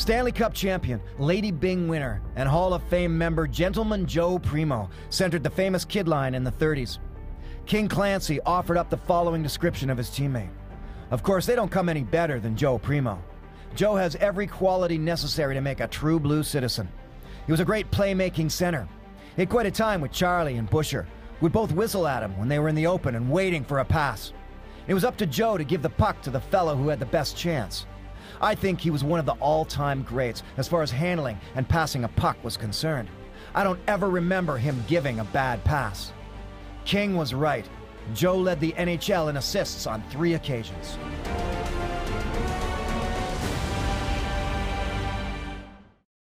Stanley Cup champion, Lady Byng winner, and Hall of Fame member Gentleman Joe Primeau centered the famous kid line in the 30s. King Clancy offered up the following description of his teammate. Of course, they don't come any better than Joe Primeau. Joe has every quality necessary to make a true blue citizen. He was a great playmaking center. He had quite a time with Charlie and Busher, would both whistle at him when they were in the open and waiting for a pass. It was up to Joe to give the puck to the fellow who had the best chance. I think he was one of the all time greats as far as handling and passing a puck was concerned. I don't ever remember him giving a bad pass. King was right. Joe led the NHL in assists on three occasions.